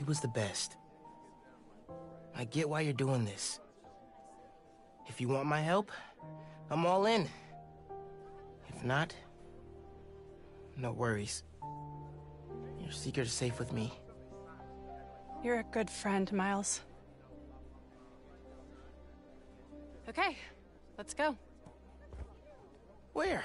He was the best. I get why you're doing this. If you want my help, I'm all in. If not, no worries. Your secret is safe with me. You're a good friend, Miles. Okay, let's go. Where?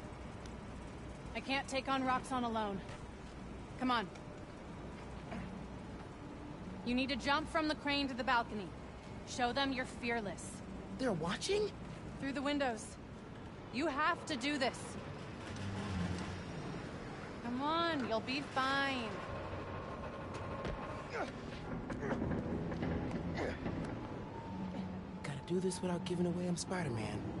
I can't take on Roxxon alone. Come on. You need to jump from the crane to the balcony. Show them you're fearless. They're watching? Through the windows. You have to do this. Come on, you'll be fine. Gotta do this without giving away I'm Spider-Man.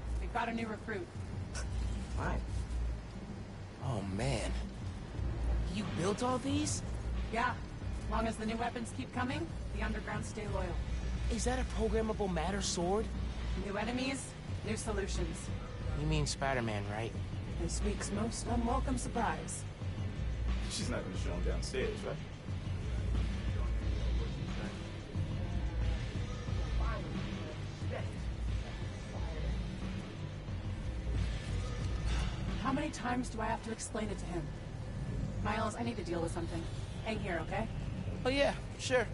We've got a new recruit. Fine. Oh, man. You built all these? Yeah. Long as the new weapons keep coming, the underground stay loyal. Is that a programmable matter sword? New enemies, new solutions. You mean Spider-Man, right? This week's most unwelcome surprise. She's not gonna show him downstairs, right? Times do I have to explain it to him? Miles, I need to deal with something. Hang here, okay? Oh, yeah, sure.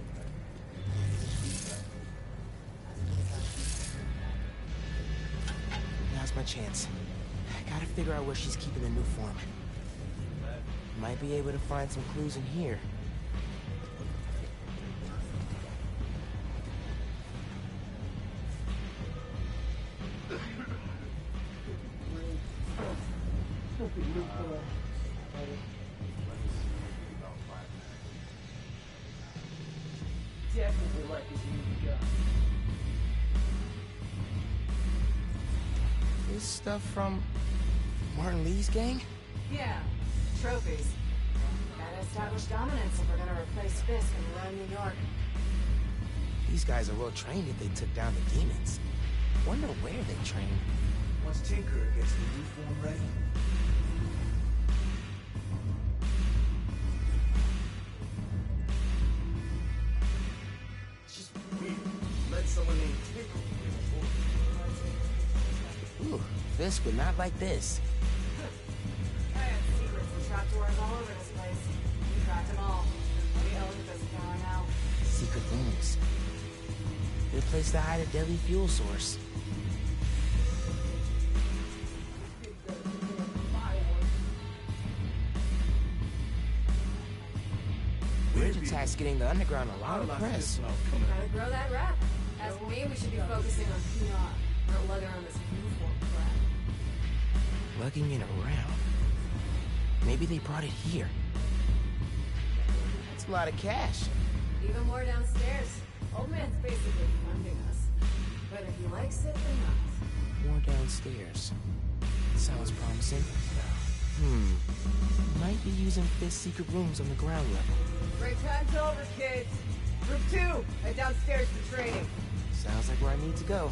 Now's my chance. I Gotta figure out where she's keeping the new form. Might be able to find some clues in here. Definitely like his new gun. This stuff from Martin Li's gang? Yeah, trophies. Gotta establish dominance if we're gonna replace Fisk and run New York. These guys are well trained if they took down the demons. Wonder where they trained. Once Tinker gets the new form ready, Fisk would not like this. I have secrets and trapdoors all over this place. We cracked them all. We own this now now. Secret rooms. Good place to hide a deadly fuel source. Ridget's getting the underground a lot of press. Gotta grow that rap. As for me, we should be focusing on PR, not lugging on this uniform crap. Lugging it around. Maybe they brought it here. That's a lot of cash. Even more downstairs. Old man's basically funding us. Whether he likes it or not. More downstairs. Sounds promising. Hmm. Might be using Fisk's secret rooms on the ground level. Break time's over, kids. Group two, head downstairs for training. Sounds like where I need to go.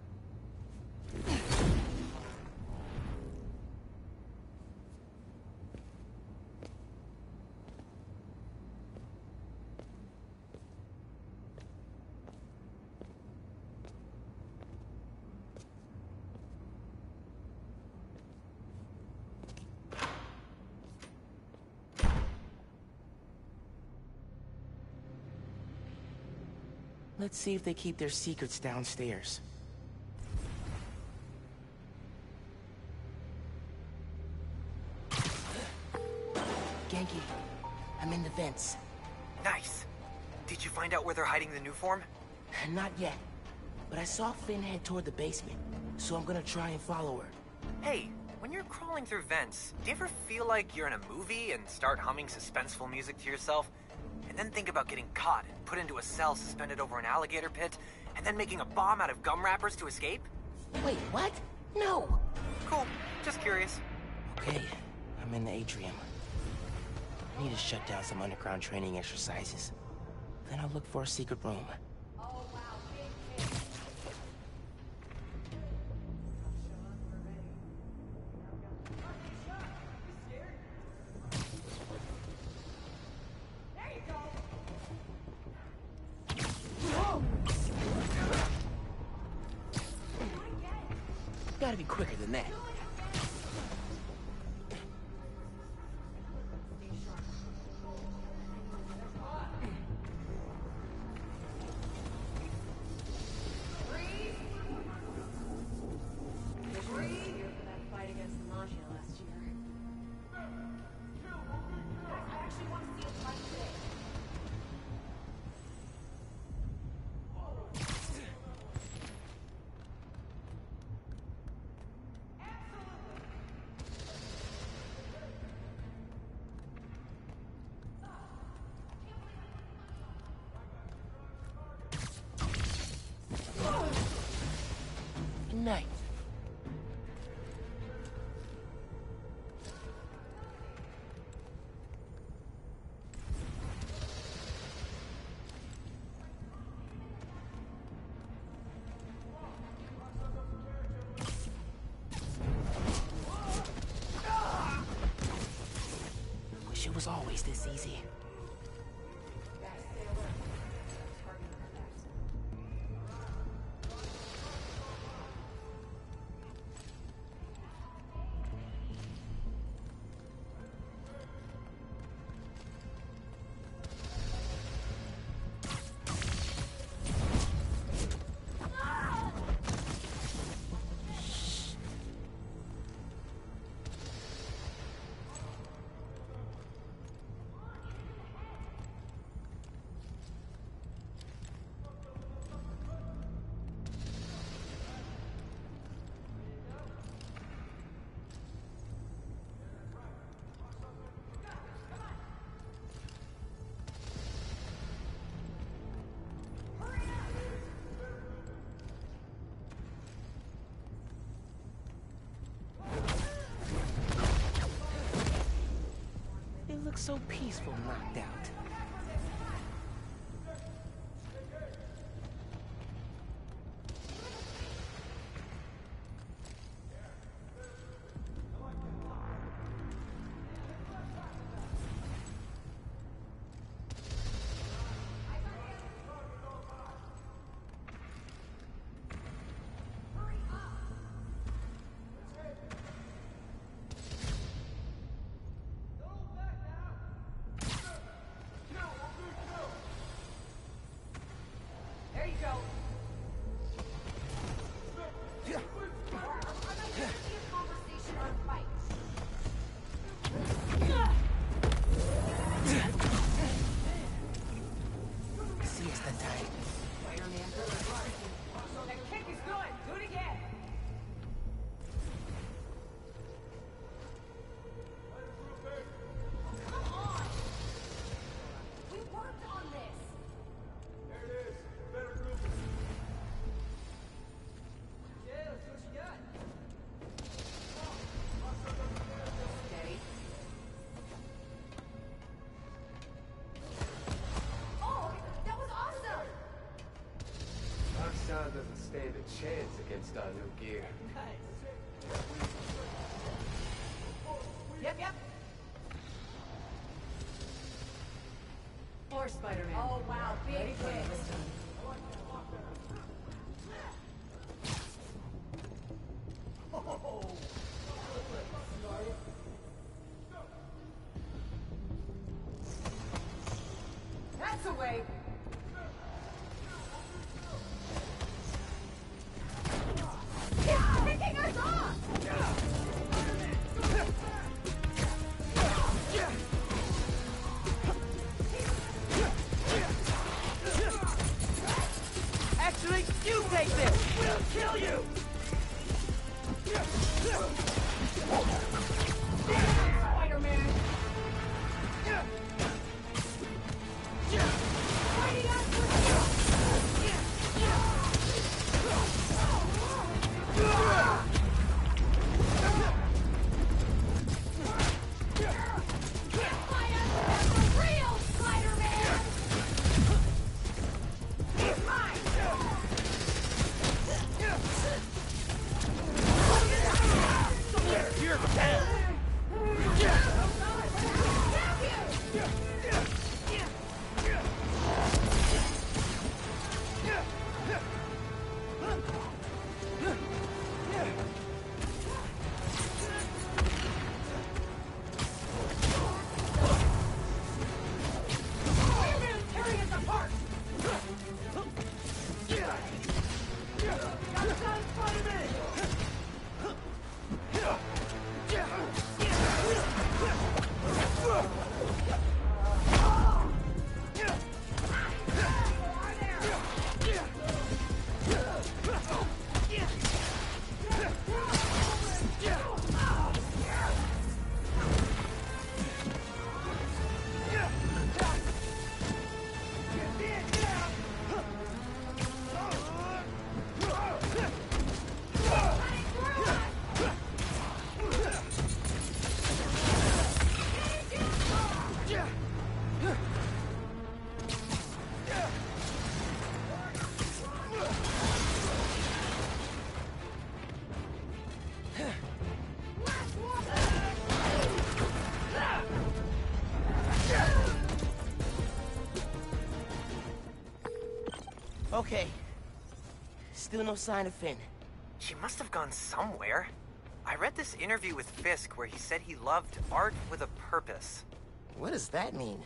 Let's see if they keep their secrets downstairs. Ganke, I'm in the vents. Nice. Did you find out where they're hiding the Nuform? Not yet, but I saw Phin head toward the basement, so I'm gonna try and follow her. Hey, when you're crawling through vents, do you ever feel like you're in a movie and start humming suspenseful music to yourself? And then think about getting caught and put into a cell suspended over an alligator pit, and then making a bomb out of gum wrappers to escape? Wait, what? No! Cool. Just curious. Okay, I'm in the atrium. I need to shut down some underground training exercises. Then I'll look for a secret room. This easy. So peaceful knocked out. Stand a chance against our new gear. Yep, yep. Or Spider-Man. Oh, wow. Big Ready for hit. That's a way. Still no sign of Phin. She must have gone somewhere. I read this interview with Fisk where he said he loved art with a purpose. What does that mean?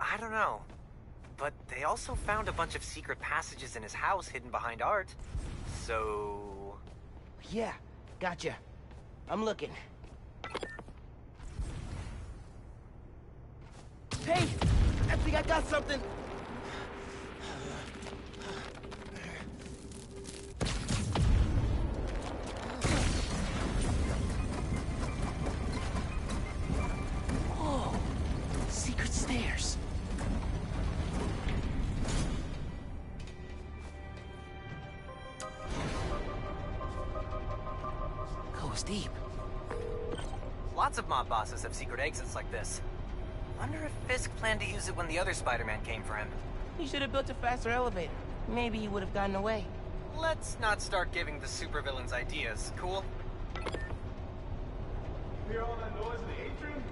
I don't know. But they also found a bunch of secret passages in his house hidden behind art. So... Yeah, gotcha. I'm looking. Hey! I think I got something! Of bosses have secret exits like this. Wonder if Fisk planned to use it when the other Spider-Man came for him. He should have built a faster elevator. Maybe he would have gotten away. Let's not start giving the supervillains ideas, cool? Hear all that noise in the atrium?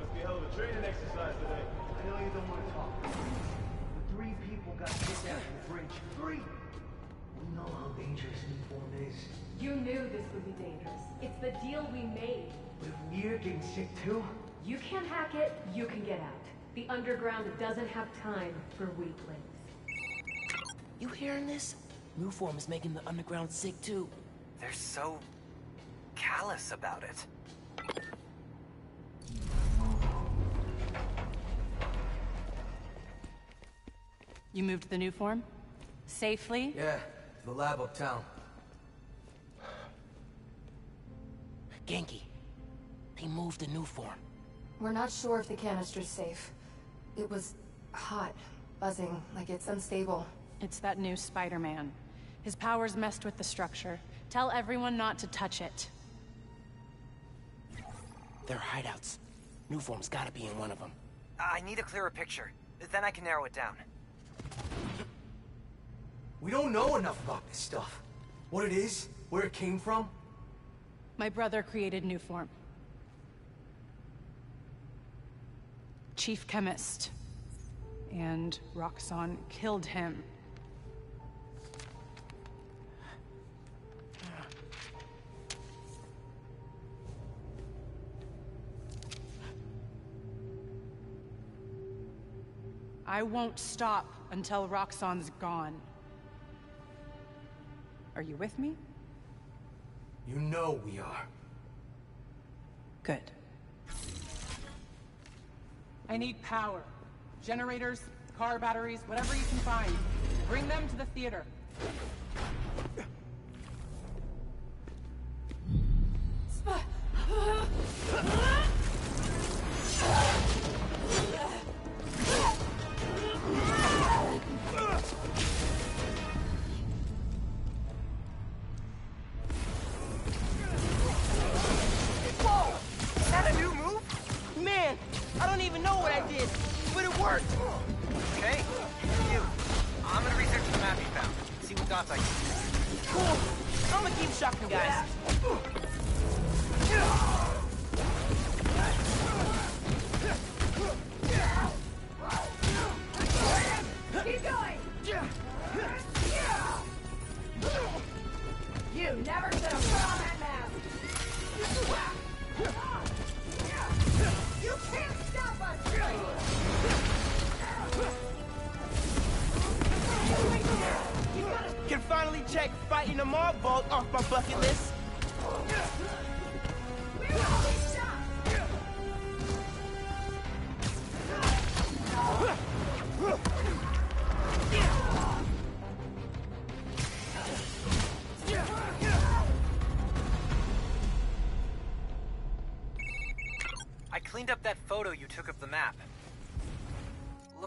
Must be a hell of a training exercise today. I know you don't want to talk. But three people got kidnapped in the bridge. Three! We know how dangerous Nuform is. You knew this would be dangerous. It's the deal we made. But if we're getting sick too, You can't hack it, you can get out. The underground doesn't have time for weaklings. You hearing this? Nuform is making the underground sick too. They're so... callous about it. You moved the Nuform? Safely? Yeah, to the lab uptown. Ganke, they moved the Nuform. We're not sure if the canister's safe. It was hot, buzzing, like it's unstable. It's that new Spider-Man. His powers messed with the structure. Tell everyone not to touch it. They're hideouts. Nuform's gotta be in one of them. I need a clearer picture. Then I can narrow it down. We don't know enough about this stuff. What it is, where it came from. My brother created Nuform. Chief chemist. And Roxxon killed him. I won't stop until Roxxon's gone. Are you with me? You know we are. Good. I need power. Generators, car batteries, whatever you can find. Bring them to the theater.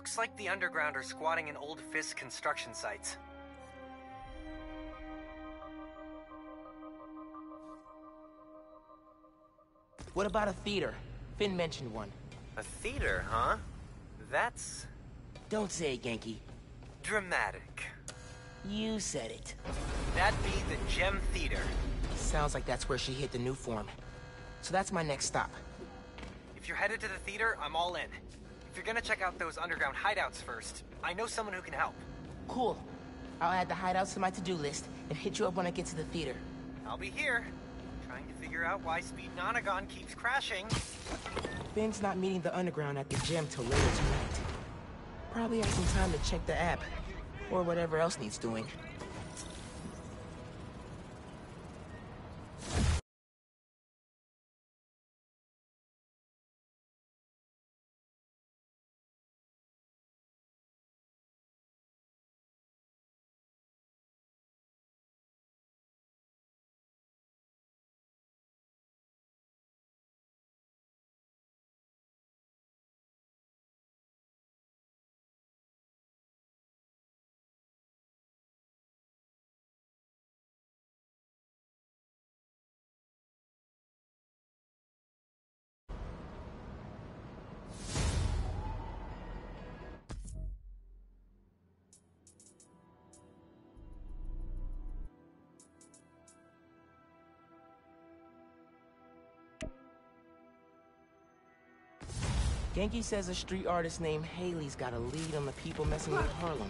Looks like the underground are squatting in old Fisk construction sites. What about a theater? Phin mentioned one. A theater, huh? That's Don't say it, Ganke. dramatic. You said it. That'd be the Gem Theater. Sounds like that's where she hit the Nuform. So that's my next stop. If you're headed to the theater, I'm all in. If you're gonna check out those underground hideouts first, I know someone who can help. Cool. I'll add the hideouts to my to-do list and hit you up when I get to the theater. I'll be here, trying to figure out why Speed Nonagon keeps crashing. Phin's not meeting the underground at the gym till later tonight. Probably has some time to check the app, or whatever else needs doing. Ganke says a street artist named Hailey's got a lead on the people messing with Harlem.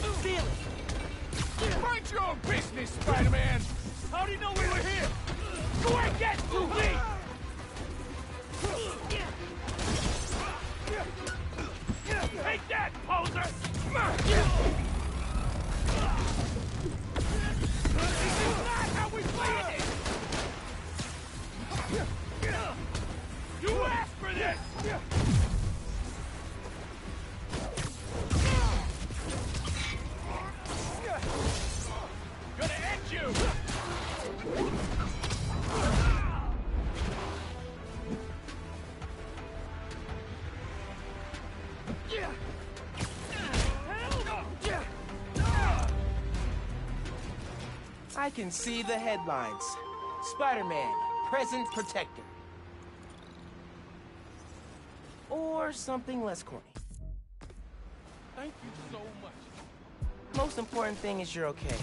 Feel it. Mind your own business, Spider-Man! How do you know we were here? You ain't getting through can see the headlines. Spider-Man, present protector. Or something less corny. Thank you so much. Most important thing is you're okay.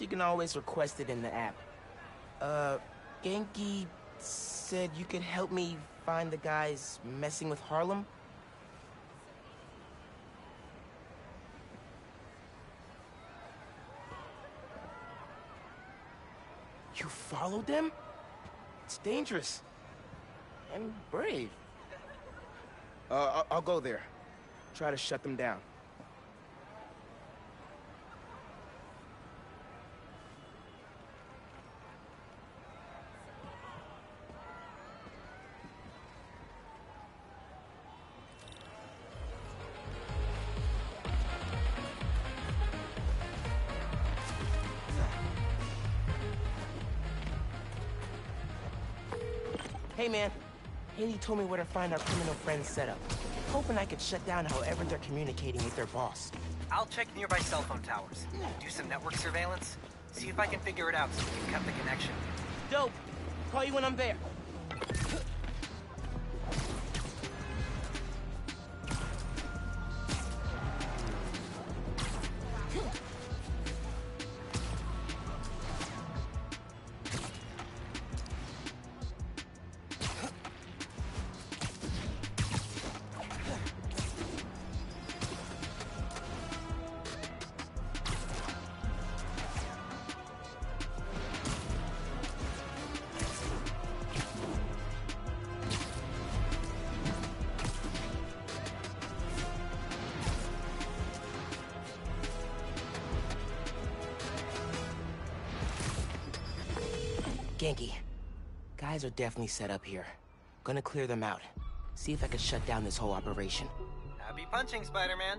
She can always request it in the app. Uh, Ganke said you could help me find the guys messing with Harlem? You followed them? It's dangerous. And brave. Uh, I'll, I'll go there. Try to shut them down. Hey, man. Hailey told me where to find our criminal friends setup. Hoping I could shut down however they're communicating with their boss. I'll check nearby cell phone towers. Do some network surveillance. See if I can figure it out so we can cut the connection. Dope. Call you when I'm there. Ganke. Guys are definitely set up here. Gonna clear them out. See if I can shut down this whole operation. Happy punching, Spider-Man.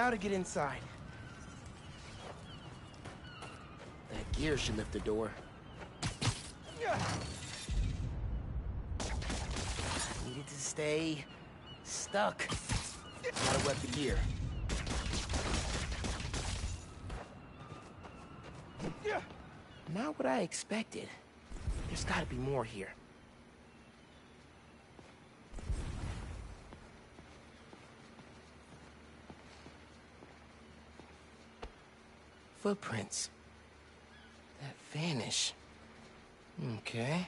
now to get inside. That gear should lift the door. I Needed to stay stuck. Gotta wet the gear. Not what I expected. There's gotta be more here. Footprints. That vanish. Okay.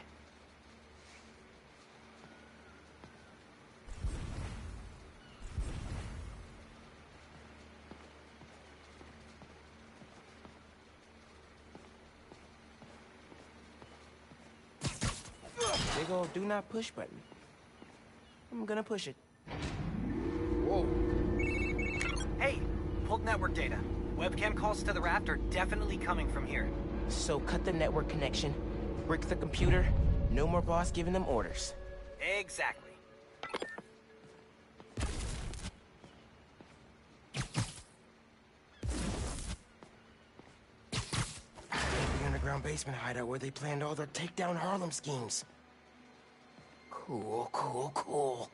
Big old do not push button. I'm gonna push it. Whoa. Hey, pulled network data. Webcam calls to the raft are definitely coming from here. So cut the network connection, brick the computer, no more boss giving them orders. Exactly. The underground basement hideout where they planned all their takedown Harlem schemes. Cool, cool, cool.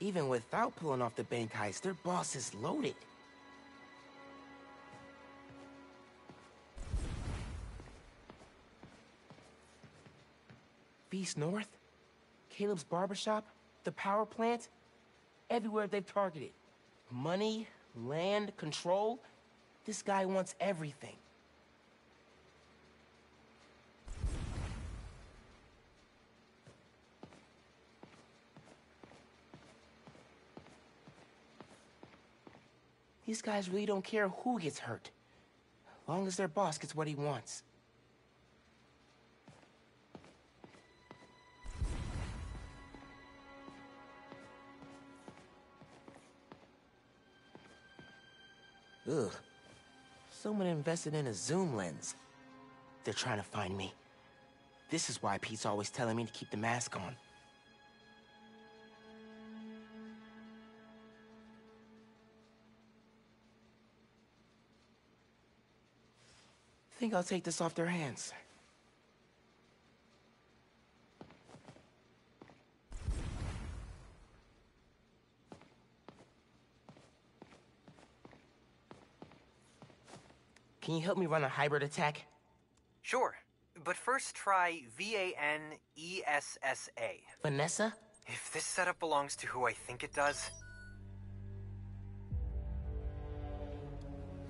Even without pulling off the bank heist, their boss is loaded. Feast North? Caleb's barbershop? The power plant? Everywhere they've targeted. Money, land, control. This guy wants everything. These guys really don't care who gets hurt. As long as their boss gets what he wants. Ugh. Someone invested in a zoom lens. They're trying to find me. This is why Pete's always telling me to keep the mask on. I think I'll take this off their hands. Can you help me run a hybrid attack? Sure, but first try V A N E S S A. Vanessa? If this setup belongs to who I think it does,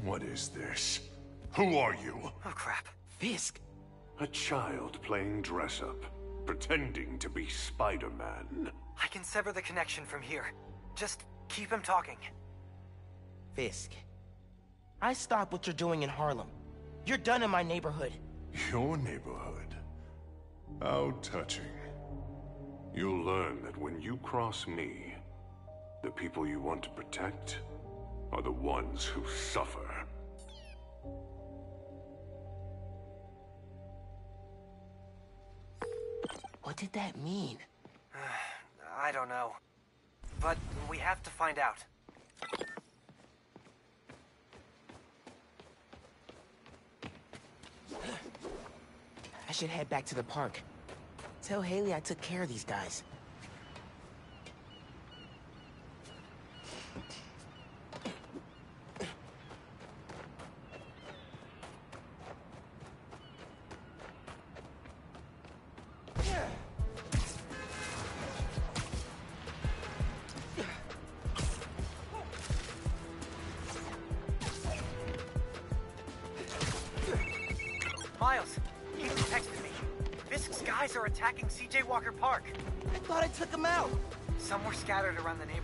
What is this? Who are you? oh crap. Fisk. A child playing dress up, pretending to be Spider-Man. I can sever the connection from here. Just keep him talking. Fisk. I stop what you're doing in Harlem. You're done in my neighborhood. Your neighborhood? How touching. You'll learn that when you cross me, the people you want to protect are the ones who suffer. What did that mean? I don't know. But we have to find out. I should head back to the park. Tell Hailey I took care of these guys. Scattered around the neighborhood.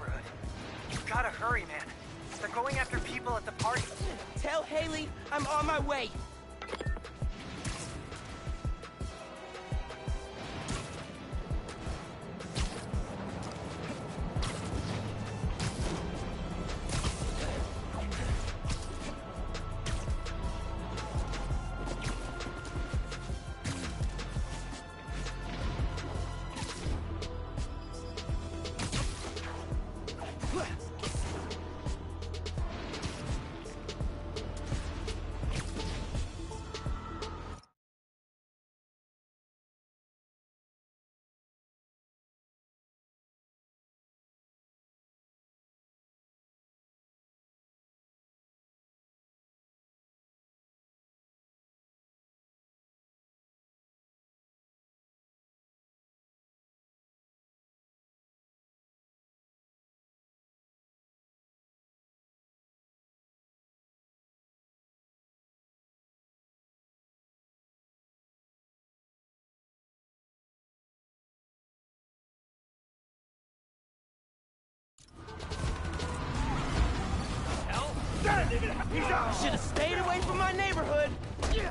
Should have stayed away from my neighborhood. He's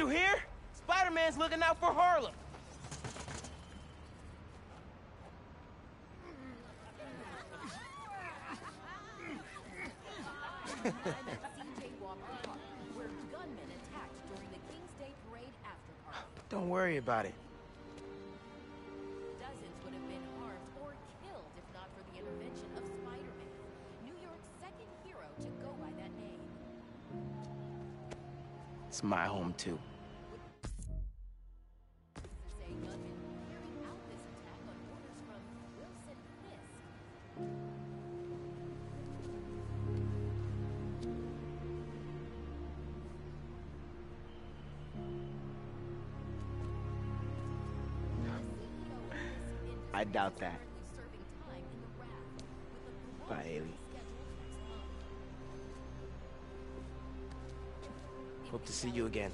you hear? Spider-Man's looking out for Harlem. Don't worry about it. Dozens would have been harmed or killed if not for the intervention of Spider-Man, New York's second hero to go by that name. It's my home, too. Doubt that. Bye, Hailey. Hope to see you again.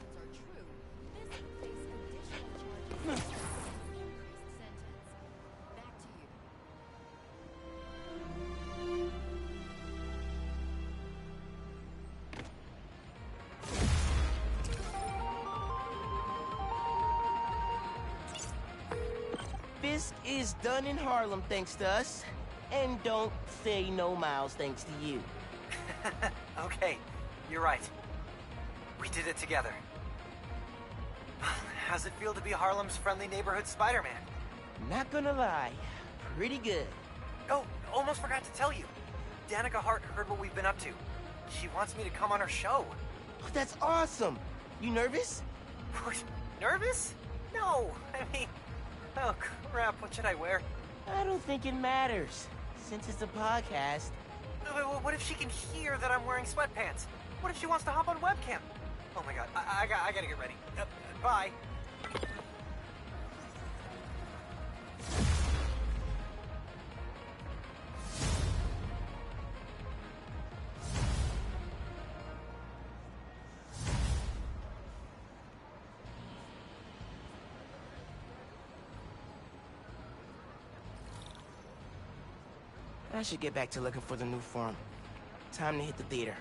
Done in Harlem thanks to us. And don't say no Miles thanks to you. okay, you're right. We did it together. How's it feel to be Harlem's friendly neighborhood Spider-Man? Not gonna lie, pretty good. Oh, almost forgot to tell you. Danica Hart heard what we've been up to. She wants me to come on her show. Oh, that's awesome. You nervous? Nervous? No, I mean... Oh, crap, what should I wear? I don't think it matters. Since it's a podcast. What if she can hear that I'm wearing sweatpants? What if she wants to hop on webcam? Oh my god, I, I, got, I gotta get ready. Uh, bye. I should get back to looking for the Nuform. Time to hit the theater.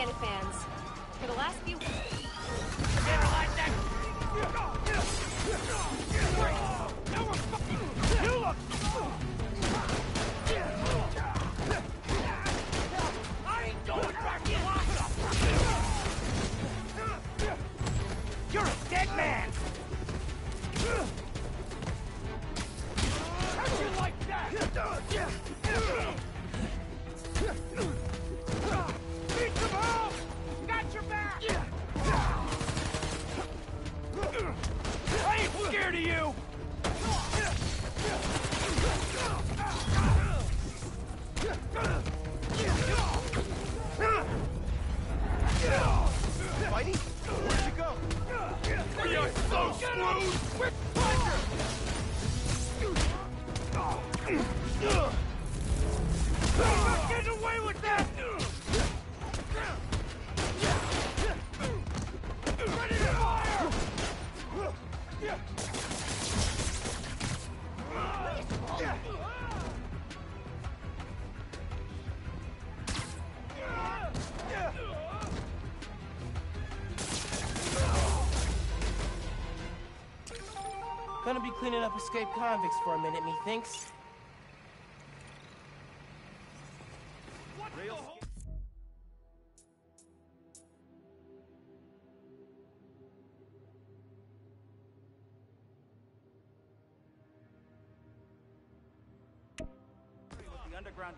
Bandit fans. For the last few weeks... You look cleaning up escaped convicts for a minute, methinks.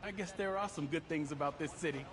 I guess there are some good things about this city.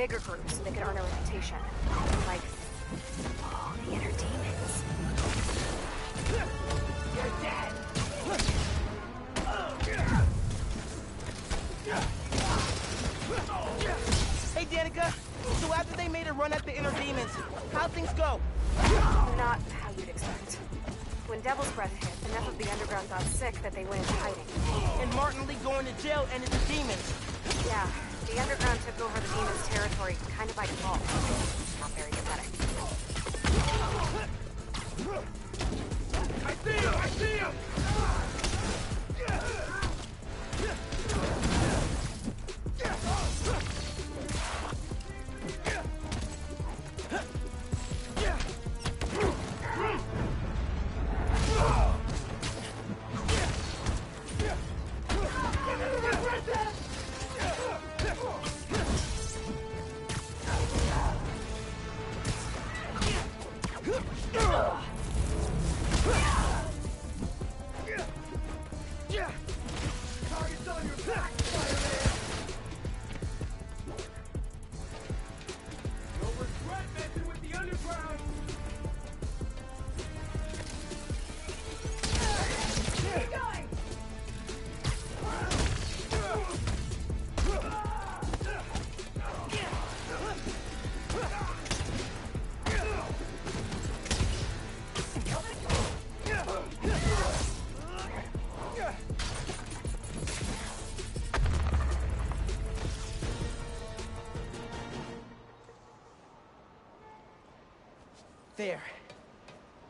bigger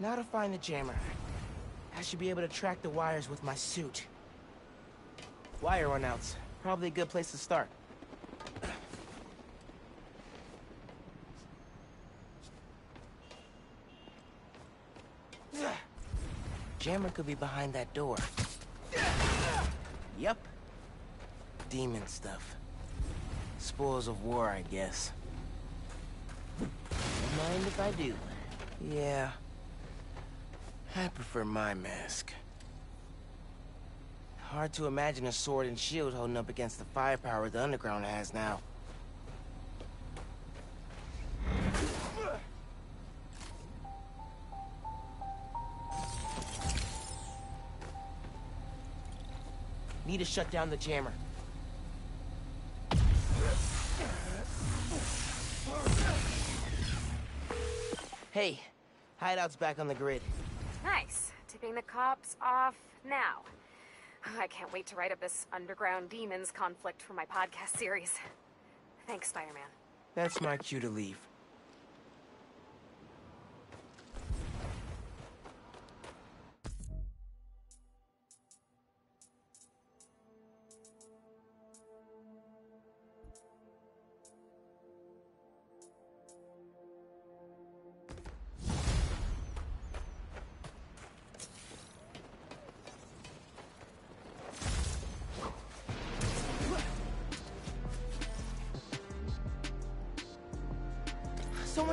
Now to find the jammer. I should be able to track the wires with my suit. Wire runouts. Probably a good place to start. Jammer could be behind that door. Yep. Demon stuff. Spoils of war, I guess. Don't mind if I do. Yeah. I prefer my mask. Hard to imagine a sword and shield holding up against the firepower the Underground has now. Need to shut down the jammer. Hey, hideout's back on the grid. Nice. Tipping the cops off now. Oh, I can't wait to write up this underground demons conflict for my podcast series. Thanks, Spider-Man. That's my cue to leave.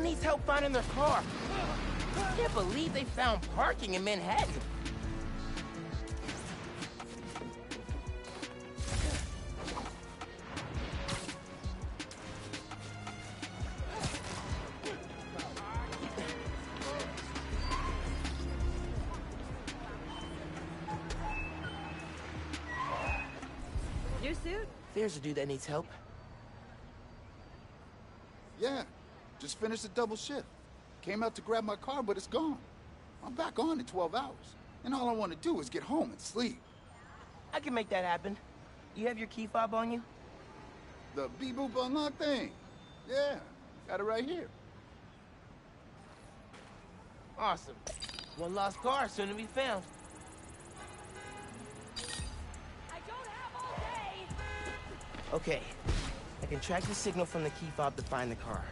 Needs help finding their car. I can't believe they found parking in Manhattan. New suit? There's a dude that needs help. Yeah, just finished a double shift. Came out to grab my car, but it's gone. I'm back on in 12 hours. And all I want to do is get home and sleep. I can make that happen. You have your key fob on you? The beep-boop unlock thing. Yeah, got it right here. Awesome. One lost car soon to be found. Okay. I can track the signal from the key fob to find the car.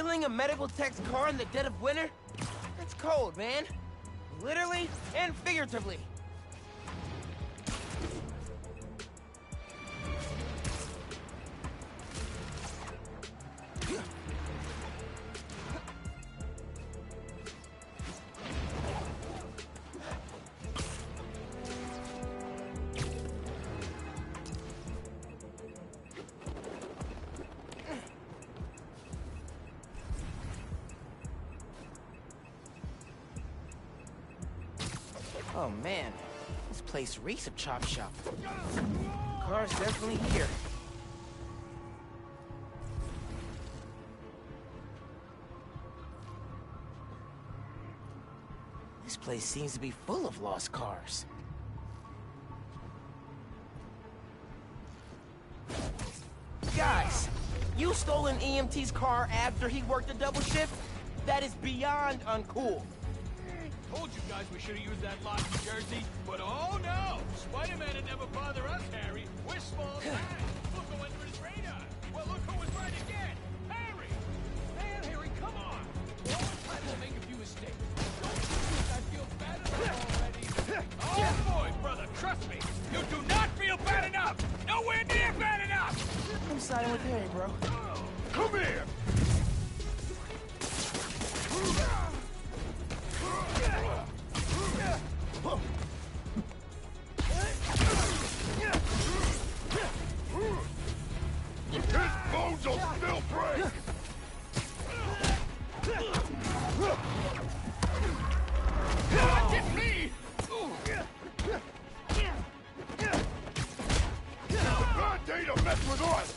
Stealing a medical tech's car in the dead of winter? That's cold, man. Literally and figuratively. This reeks of chop shop. Car's definitely here. This place seems to be full of lost cars. Guys, you stole an EMT's car after he worked a double shift? That is beyond uncool. Told you guys we should have used that lot in Jersey, but oh no! Spider-Man would never bother us, Harry. We're small time. Look who went for his radar. Well, look who was right again. Harry! Man, Harry, come on. We're all entitled to make a few mistakes. Don't you think I feel bad enough already? Oh boy, brother, trust me. You do not feel bad enough. Nowhere near bad enough. I'm siding with Harry, bro. Oh. Come here. Bad day to mess with us!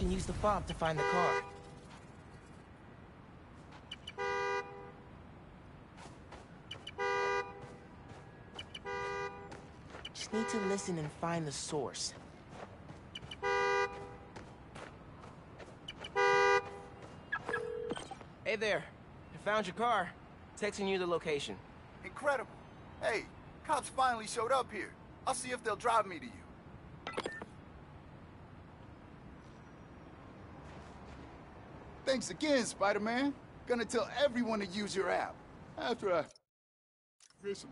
Can use the fob to find the car. Just need to listen and find the source. Hey there. I found your car. Texting you the location. Incredible. Hey, cops finally showed up here. I'll see if they'll drive me to you. Thanks again, Spider-Man. Gonna tell everyone to use your app. After I... Here's some...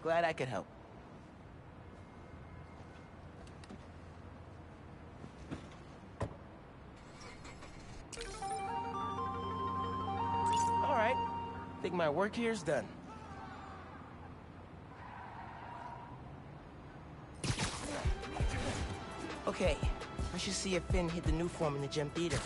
Glad I could help. All right. Think my work here is done. Okay, I should see if Phin hit the Nuform in the gym theater.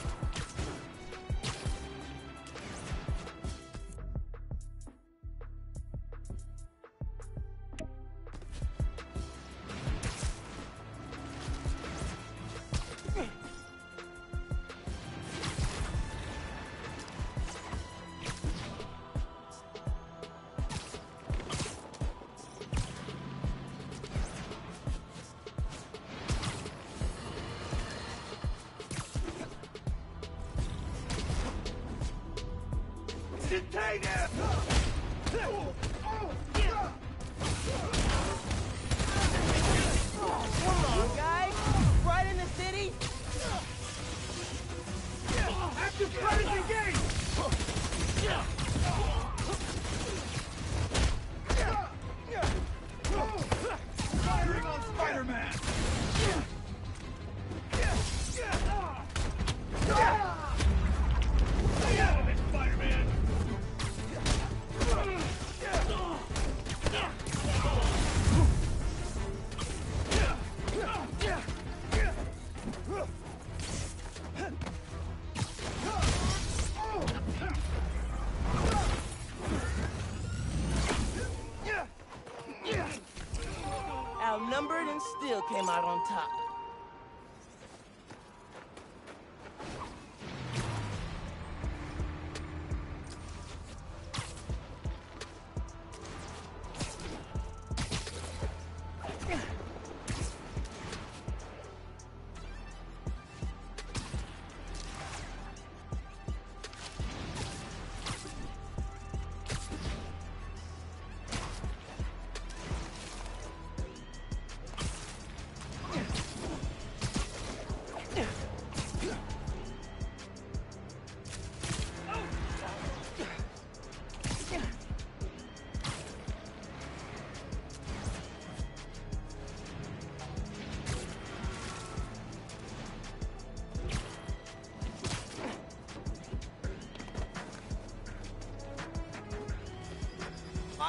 Come on, guys! Right in the city? Active predator engaged!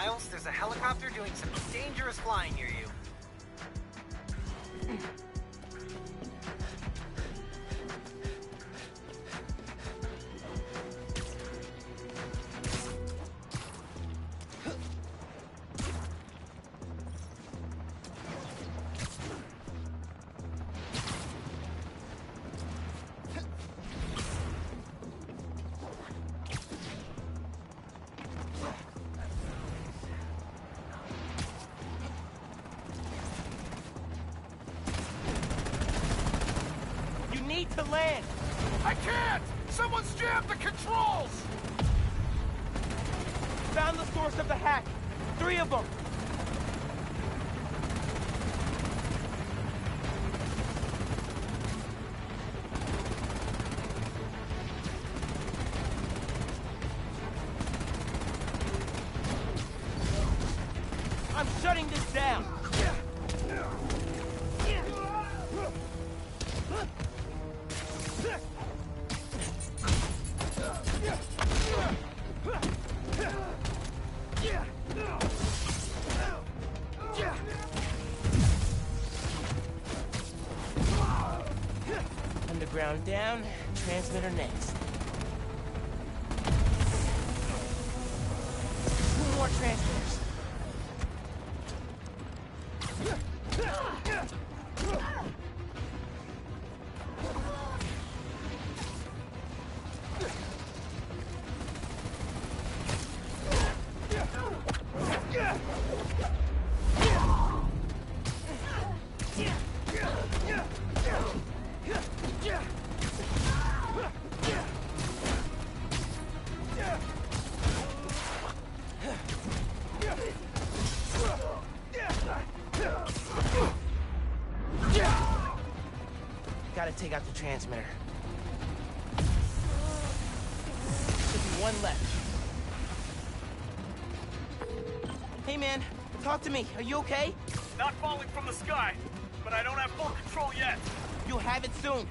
Miles, there's a helicopter doing some dangerous flying near Three of them. Down, transmitter next. transmitter. Should be one left. Hey, man. Talk to me. Are you okay? Not falling from the sky, but I don't have full control yet. You'll have it soon.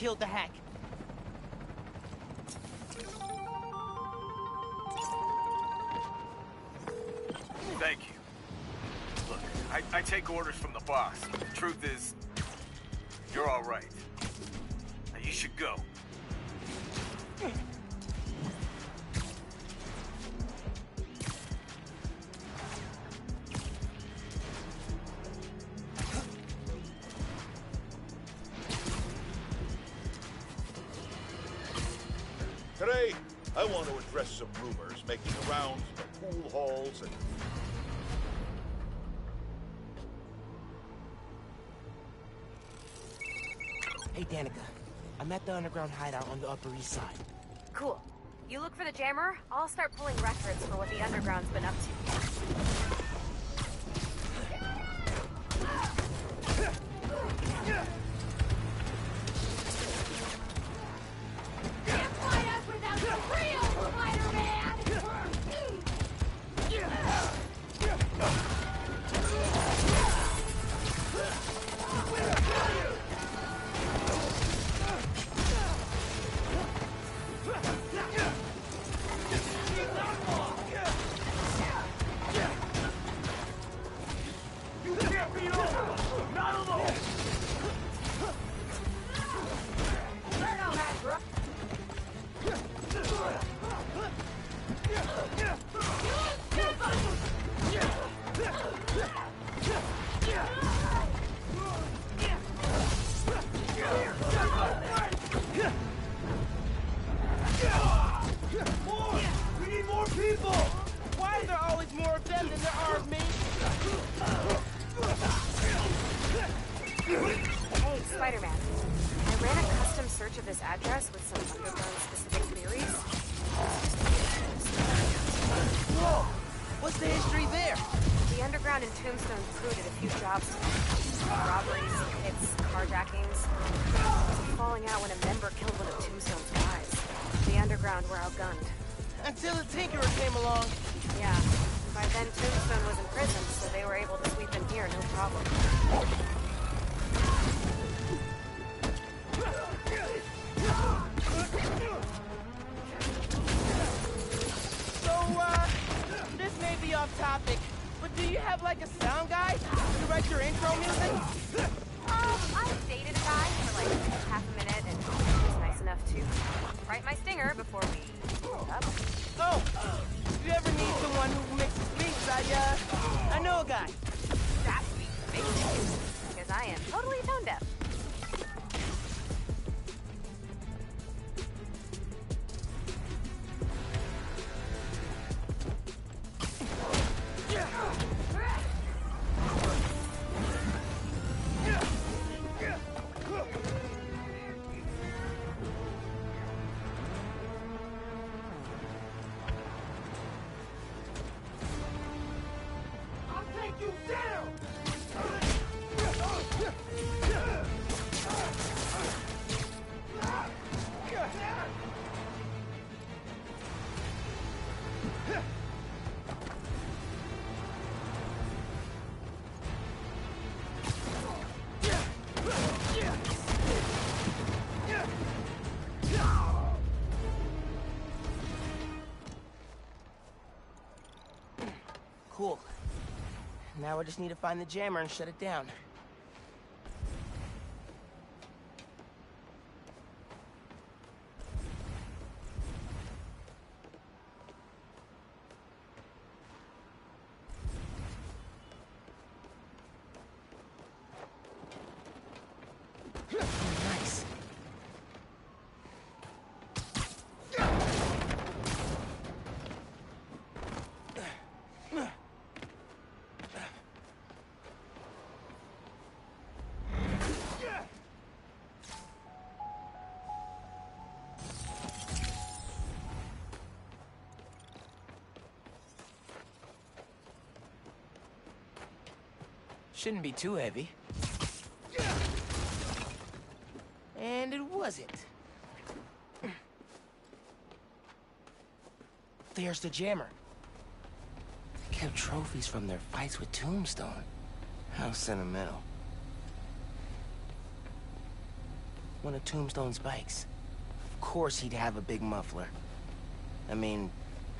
killed the hack. I want to address some rumors making the rounds in the pool halls and Hey, Danika. I'm at the underground hideout on the Upper East Side. Cool. You look for the jammer? I'll start pulling records for what the underground's been up to. I just need to find the jammer and shut it down. Shouldn't be too heavy. And it wasn't. There's the jammer. They kept trophies from their fights with Tombstone. How sentimental. One of Tombstone's bikes. Of course he'd have a big muffler. I mean,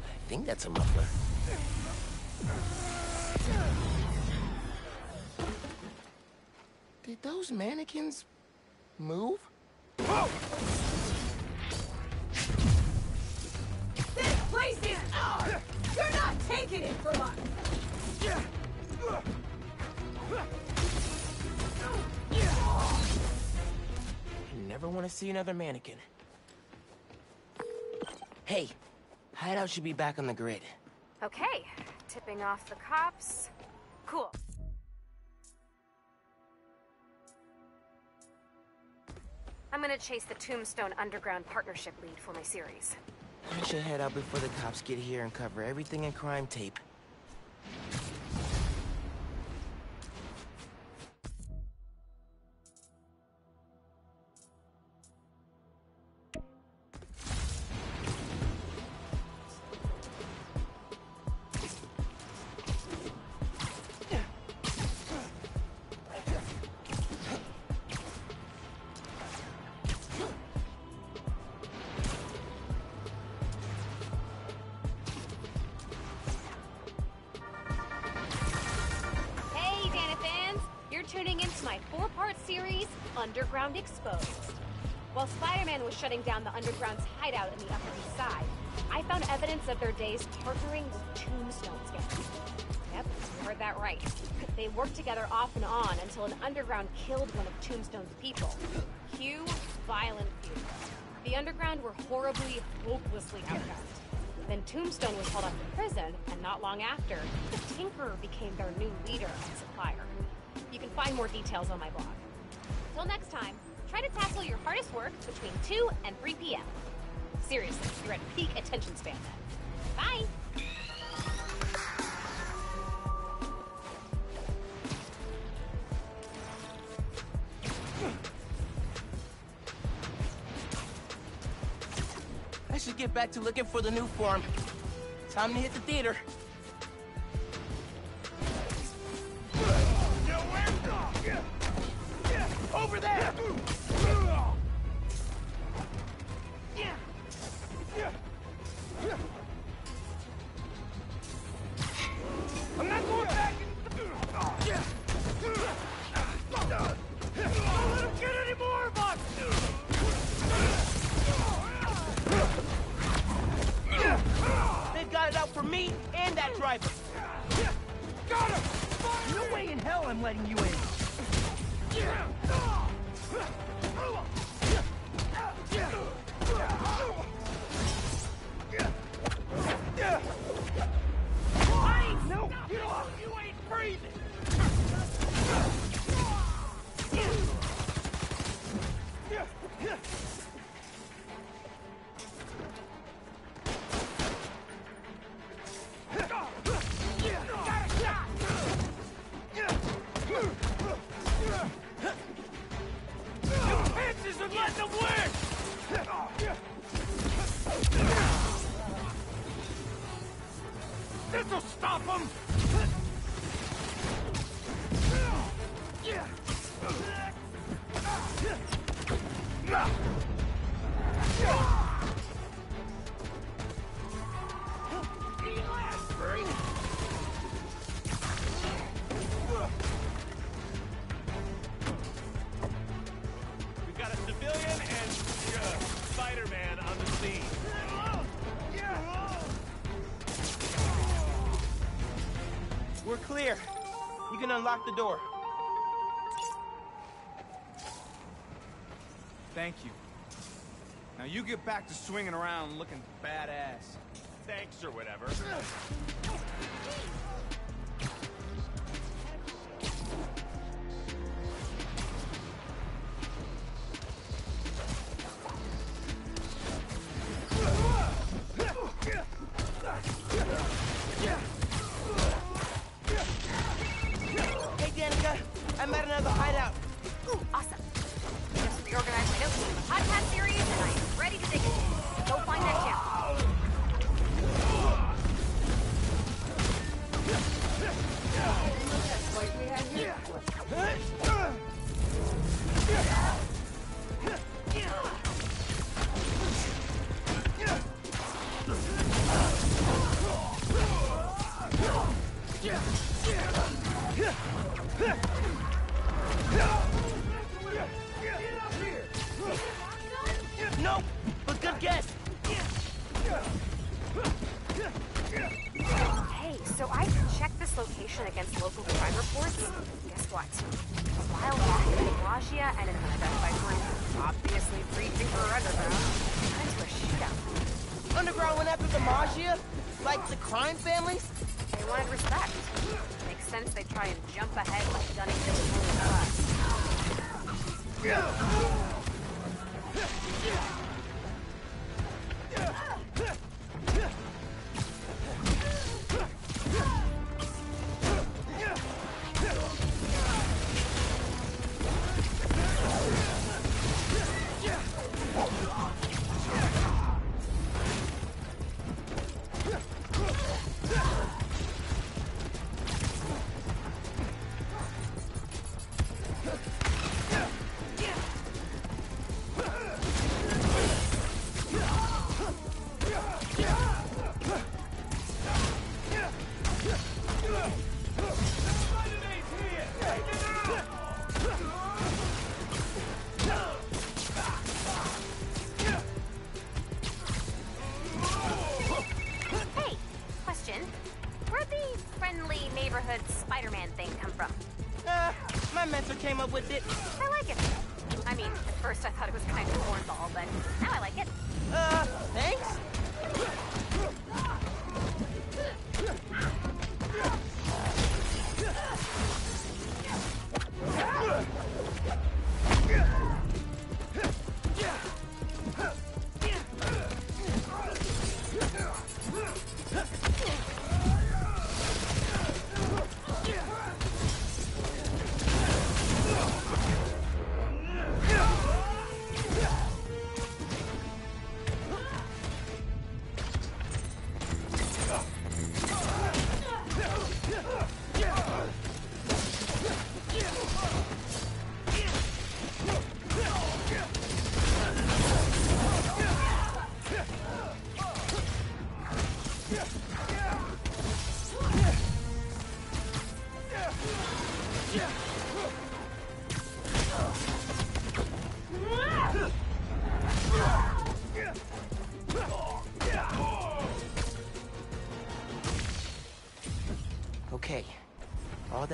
I think that's a muffler. Did those mannequins move? This place is ours! You're not taking it from us! Never want to see another mannequin. Hey, Hideout should be back on the grid. Okay, tipping off the cops. Cool. I'm gonna chase the Tombstone Underground Partnership lead for my series. I should head out before the cops get here and cover everything in crime tape. Shutting down the Underground's hideout in the Upper East Side, I found evidence of their days partnering with Tombstone's gang. Yep, you heard that right. They worked together off and on until an Underground killed one of Tombstone's people. Cue violent feud. The Underground were horribly, hopelessly outcast. Then Tombstone was hauled off to prison, and not long after, the Tinkerer became their new leader and supplier. You can find more details on my blog. Till next time, try to tackle your hardest work between 2 and 3 p.m. Seriously, you're at peak attention span then. Bye! I should get back to looking for the Nuform. Time to hit the theater. Yeah. and lock the door. Thank you. Now you get back to swinging around looking badass. Thanks or whatever.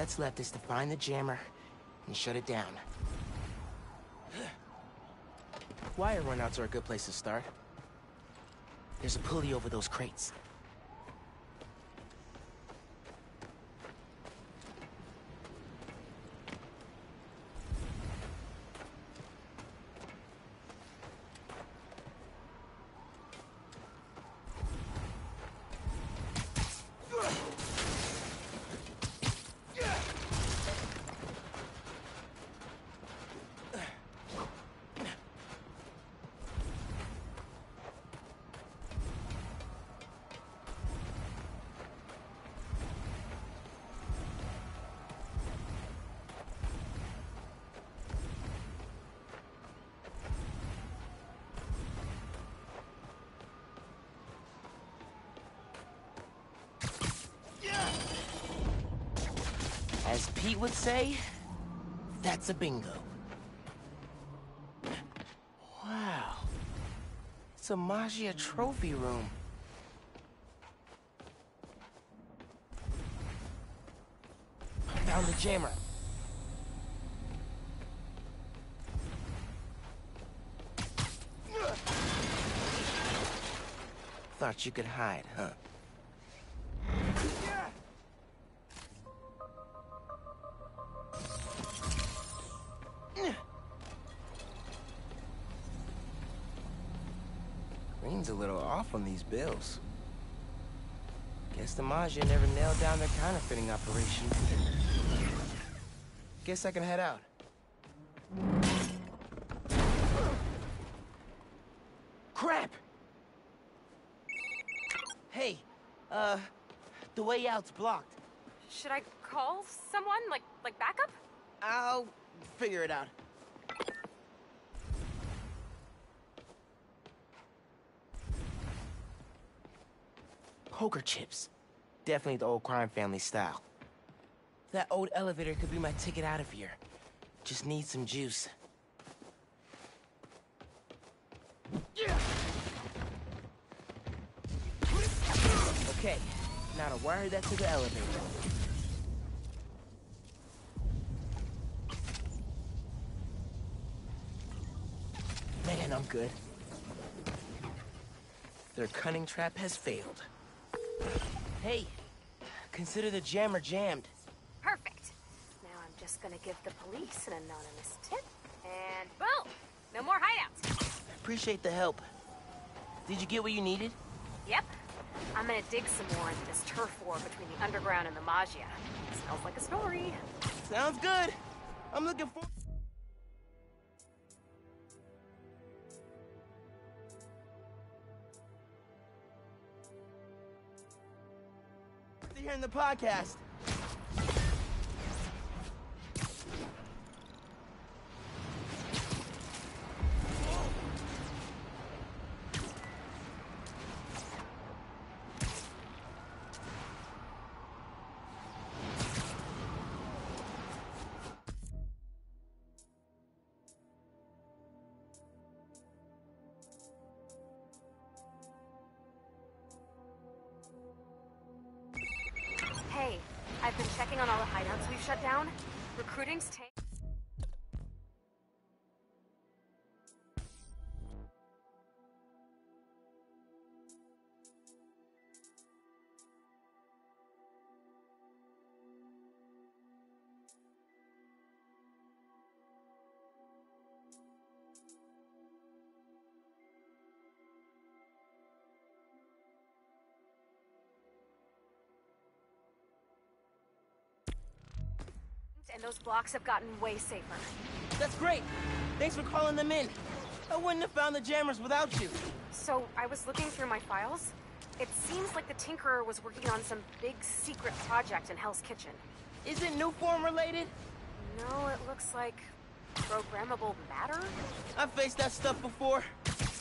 that's left is to find the jammer and shut it down. Wire runouts are a good place to start. There's a pulley over those crates. As Pete would say, that's a bingo. Wow. It's a Maggia trophy room. Found the jammer. Thought you could hide, huh? Off on these bills. Guess the Maggia never nailed down their counterfeiting operation. Guess I can head out. Crap! Hey, uh, the way out's blocked. Should I call someone? Like, like backup? I'll figure it out. Poker chips. Definitely the old crime family style. That old elevator could be my ticket out of here. Just need some juice. Okay, now to wire that to the elevator. Man, I'm good. Their cunning trap has failed. Hey, consider the jammer jammed. Perfect. Now I'm just gonna give the police an anonymous tip, and boom! No more hideouts. Appreciate the help. Did you get what you needed? Yep. I'm gonna dig some more into this turf war between the underground and the Maggia. Smells like a story. Sounds good. I'm looking for. Podcast. I've been checking on all the hideouts we've shut down. Recruiting's tank. Those blocks have gotten way safer. That's great. Thanks for calling them in. I wouldn't have found the jammers without you. So, I was looking through my files. It seems like the Tinkerer was working on some big secret project in Hell's Kitchen. Is it Nuform related? No, it looks like programmable matter? I've faced that stuff before.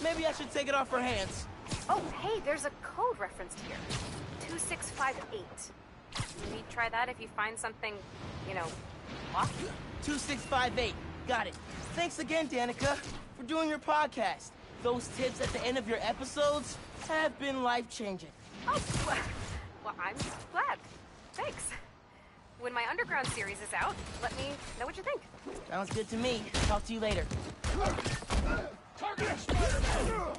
Maybe I should take it off her hands. Oh, hey, there's a code referenced here. 2658. Maybe try that if you find something, you know, off. 2658. Got it. Thanks again, Danika, for doing your podcast. Those tips at the end of your episodes have been life-changing. Oh, well, well, I'm glad. Thanks. When my Underground series is out, let me know what you think. Sounds good to me. Talk to you later. Target Spider-Man!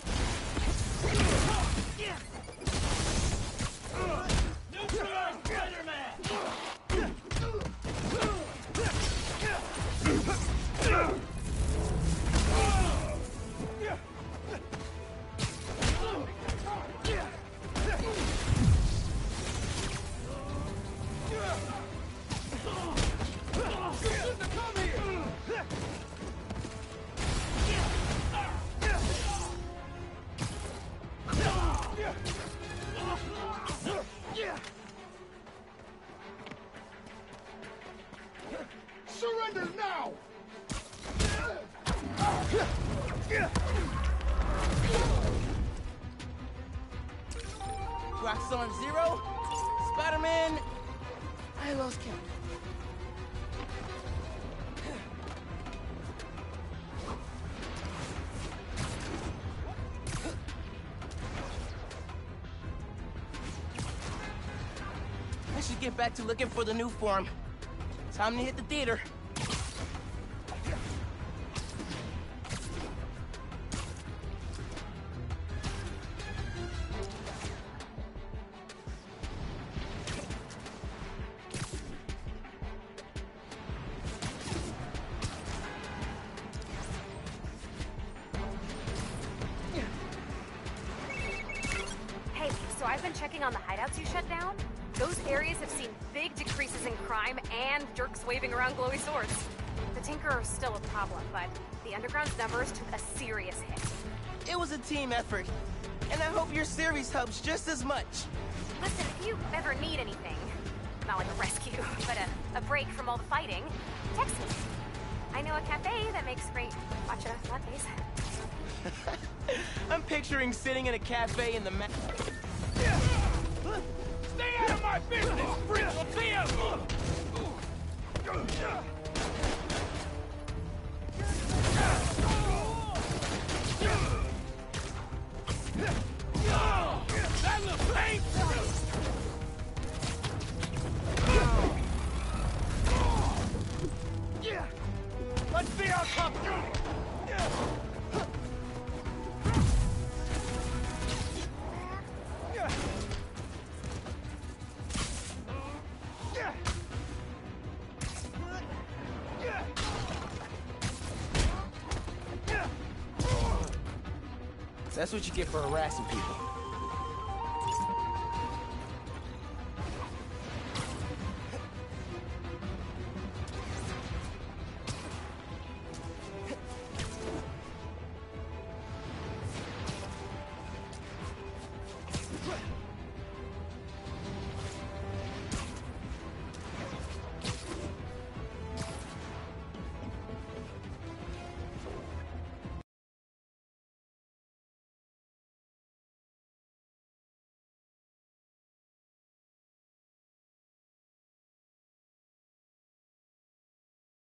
Rocks zero. Spider-Man. I lost count. I should get back to looking for the Nuform. Time to hit the theater. Effort. And I hope your series helps just as much. Listen, if you ever need anything, not like a rescue, but a, a break from all the fighting, text me. I know a cafe that makes great matcha lattes. I'm picturing sitting in a cafe in the ma- Stay out of my business, freak! See ya! That's what you get for harassing people.